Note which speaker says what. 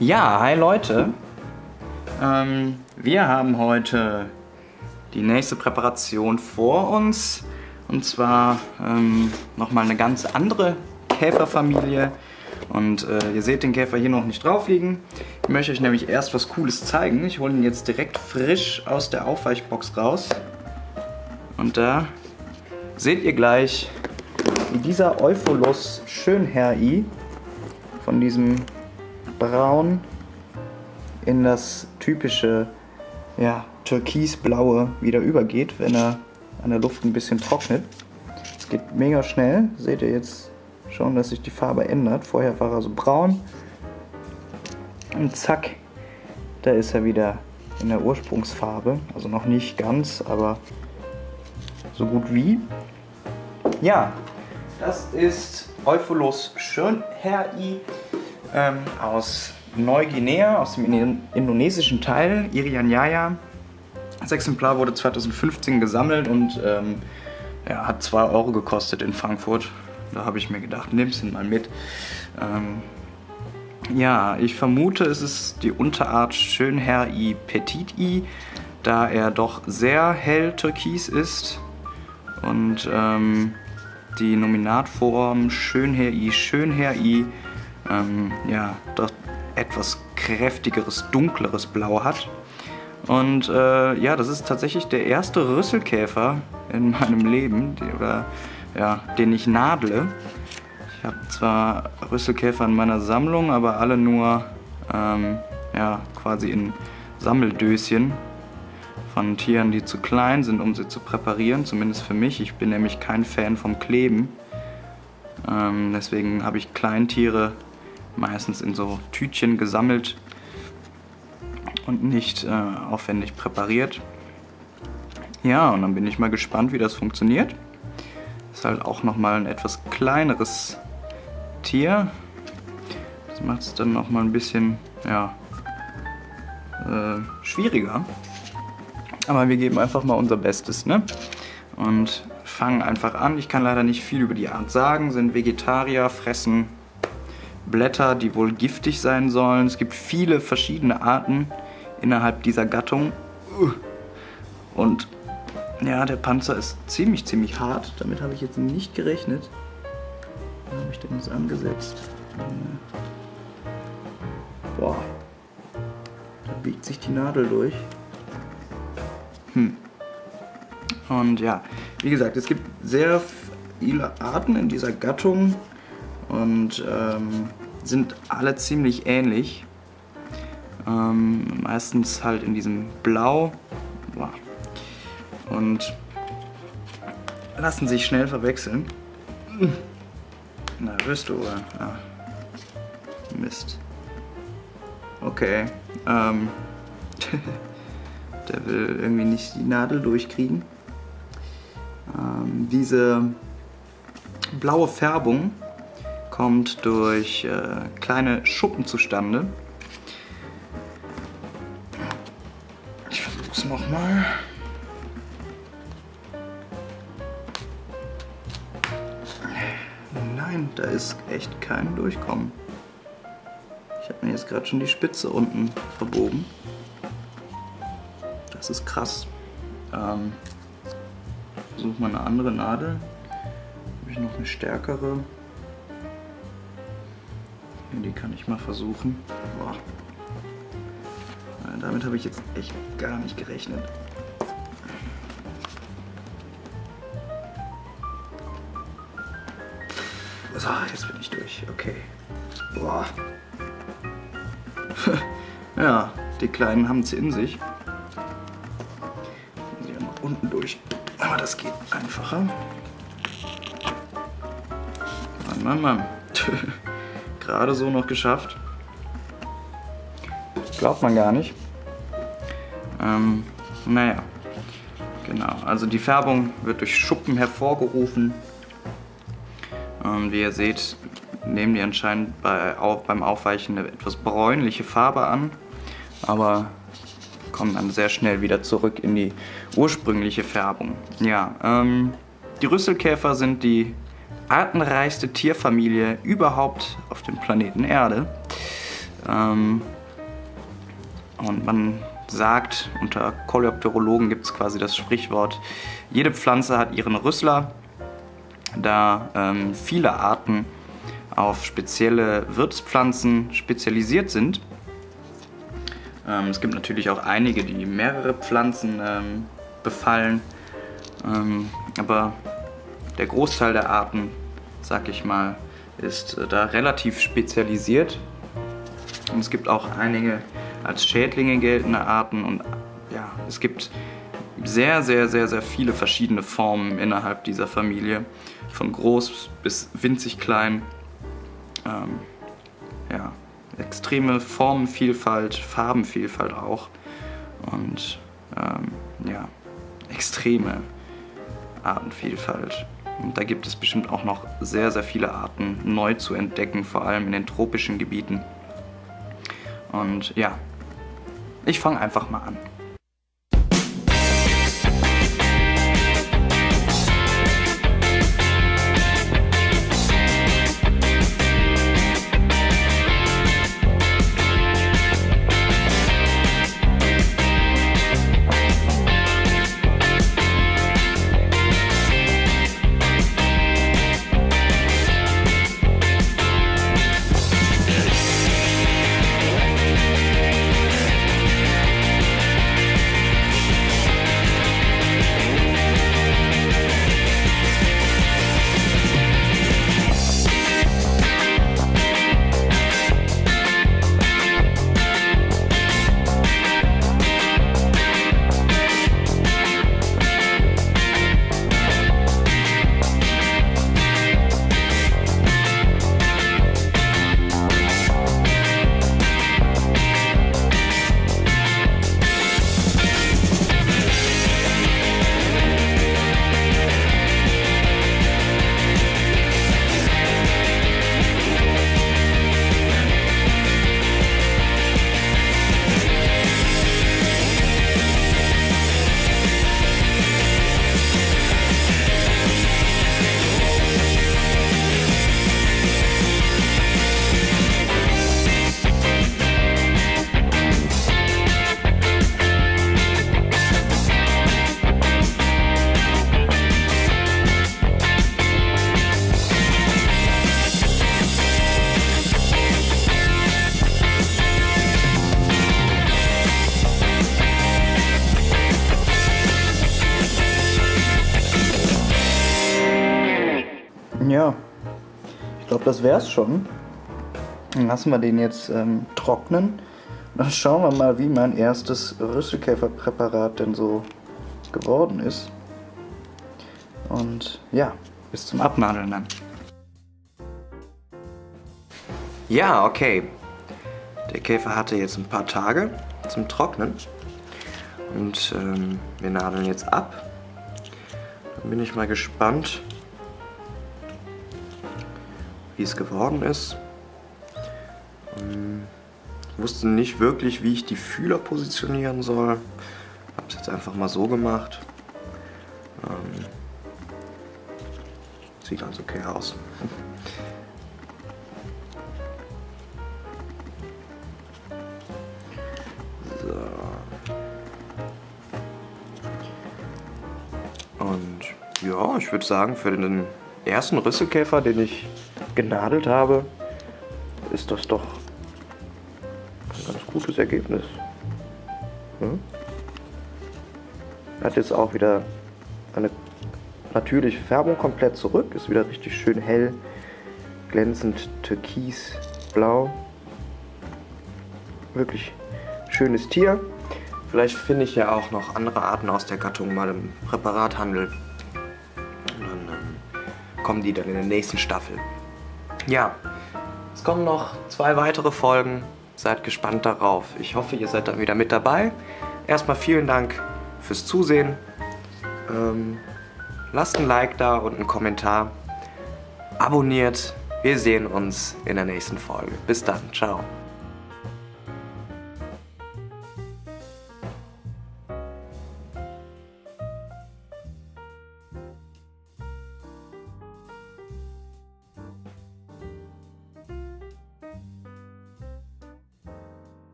Speaker 1: Ja, hi Leute. Ähm, wir haben heute die nächste Präparation vor uns. Und zwar ähm, nochmal eine ganz andere Käferfamilie. Und äh, ihr seht den Käfer hier noch nicht drauf liegen. Ich möchte euch nämlich erst was Cooles zeigen. Ich hole ihn jetzt direkt frisch aus der Aufweichbox raus. Und da seht ihr gleich, wie dieser Eupholos Schönherr-I von diesem Braun in das typische ja, türkisblaue wieder übergeht, wenn er an der Luft ein bisschen trocknet. Es geht mega schnell. Seht ihr jetzt schon, dass sich die Farbe ändert. Vorher war er so braun. Und zack, da ist er wieder in der Ursprungsfarbe. Also noch nicht ganz, aber so gut wie. Ja, das ist Eupholos Schönherr-I ähm, aus Neuguinea, aus dem indonesischen Teil, Irian Jaya. Das Exemplar wurde 2015 gesammelt und ähm, ja, hat 2 Euro gekostet in Frankfurt. Da habe ich mir gedacht, nimm's ihn mal mit. Ähm, ja, ich vermute, es ist die Unterart Schönherr i Petit i, da er doch sehr hell türkis ist. Und ähm, die Nominatform Schönherr i Schönherr i ähm, ja, doch etwas kräftigeres, dunkleres Blau hat. Und äh, ja, das ist tatsächlich der erste Rüsselkäfer in meinem Leben, die, oder, ja, den ich nadle. Ich habe zwar Rüsselkäfer in meiner Sammlung, aber alle nur ähm, ja, quasi in Sammeldöschen von Tieren, die zu klein sind, um sie zu präparieren, zumindest für mich. Ich bin nämlich kein Fan vom Kleben. Ähm, deswegen habe ich Kleintiere meistens in so Tütchen gesammelt und nicht äh, aufwendig präpariert. Ja, und dann bin ich mal gespannt, wie das funktioniert. Ist halt auch nochmal ein etwas kleineres Tier. Das macht es dann nochmal ein bisschen, ja, äh, schwieriger. Aber wir geben einfach mal unser Bestes, ne? Und fangen einfach an. Ich kann leider nicht viel über die Art sagen. Sind Vegetarier, fressen Blätter, die wohl giftig sein sollen. Es gibt viele verschiedene Arten innerhalb dieser Gattung. Und ja, der Panzer ist ziemlich, ziemlich hart. Damit habe ich jetzt nicht gerechnet. Wo habe ich denn jetzt angesetzt? Boah. Da biegt sich die Nadel durch. Hm. Und ja, wie gesagt, es gibt sehr viele Arten in dieser Gattung und ähm, sind alle ziemlich ähnlich. Ähm, meistens halt in diesem Blau und lassen sich schnell verwechseln. Na, wirst du, oder? Ah. Mist. Okay. Ähm, der will irgendwie nicht die Nadel durchkriegen. Ähm, diese blaue Färbung kommt durch äh, kleine Schuppen zustande. Ich versuche es nochmal. Nein, da ist echt kein Durchkommen. Ich habe mir jetzt gerade schon die Spitze unten verbogen. Das ist krass. Ähm, versuche mal eine andere Nadel. Habe ich noch eine stärkere? Die kann ich mal versuchen. Boah. Damit habe ich jetzt echt gar nicht gerechnet. So, jetzt bin ich durch. Okay. Boah. ja, die Kleinen haben es in sich. Muss ich mal unten durch. Aber das geht einfacher. Mann, Mann, Mann. gerade so noch geschafft. Glaubt man gar nicht. Ähm, naja, genau. Also die Färbung wird durch Schuppen hervorgerufen. Ähm, wie ihr seht, nehmen die anscheinend bei, auf, beim Aufweichen eine etwas bräunliche Farbe an, aber kommen dann sehr schnell wieder zurück in die ursprüngliche Färbung. Ja, ähm, die Rüsselkäfer sind die artenreichste Tierfamilie überhaupt auf dem Planeten Erde. Ähm, und man sagt, unter Koleopterologen gibt es quasi das Sprichwort, jede Pflanze hat ihren Rüssler, da ähm, viele Arten auf spezielle Wirtspflanzen spezialisiert sind. Ähm, es gibt natürlich auch einige, die mehrere Pflanzen ähm, befallen, ähm, aber der Großteil der Arten, sag ich mal, ist äh, da relativ spezialisiert. Und es gibt auch einige als Schädlinge geltende Arten und ja, es gibt sehr, sehr, sehr, sehr viele verschiedene Formen innerhalb dieser Familie. Von groß bis winzig klein. Ähm, ja, extreme Formenvielfalt, Farbenvielfalt auch. Und ähm, ja, extreme Artenvielfalt. Und da gibt es bestimmt auch noch sehr, sehr viele Arten neu zu entdecken, vor allem in den tropischen Gebieten. Und ja, ich fange einfach mal an. Ja, ich glaube, das wäre es schon. Dann lassen wir den jetzt ähm, trocknen. Dann schauen wir mal, wie mein erstes Rüsselkäferpräparat denn so geworden ist. Und ja, bis zum Abnadeln dann. Ja, okay. Der Käfer hatte jetzt ein paar Tage zum Trocknen. Und ähm, wir nadeln jetzt ab. Dann bin ich mal gespannt, wie es geworden ist. Ähm, ich wusste nicht wirklich, wie ich die Fühler positionieren soll. Habe es jetzt einfach mal so gemacht. Ähm, sieht ganz okay aus. So. Und ja, ich würde sagen, für den ersten Rüsselkäfer, den ich genadelt habe, ist das doch ein ganz gutes Ergebnis. Hm? Hat jetzt auch wieder eine natürliche Färbung komplett zurück, ist wieder richtig schön hell, glänzend türkisblau. Wirklich schönes Tier. Vielleicht finde ich ja auch noch andere Arten aus der Gattung mal im Präparathandel. Und dann ähm, kommen die dann in der nächsten Staffel. Ja, es kommen noch zwei weitere Folgen. Seid gespannt darauf. Ich hoffe, ihr seid dann wieder mit dabei. Erstmal vielen Dank fürs Zusehen. Ähm, lasst ein Like da und einen Kommentar. Abonniert. Wir sehen uns in der nächsten Folge. Bis dann. Ciao.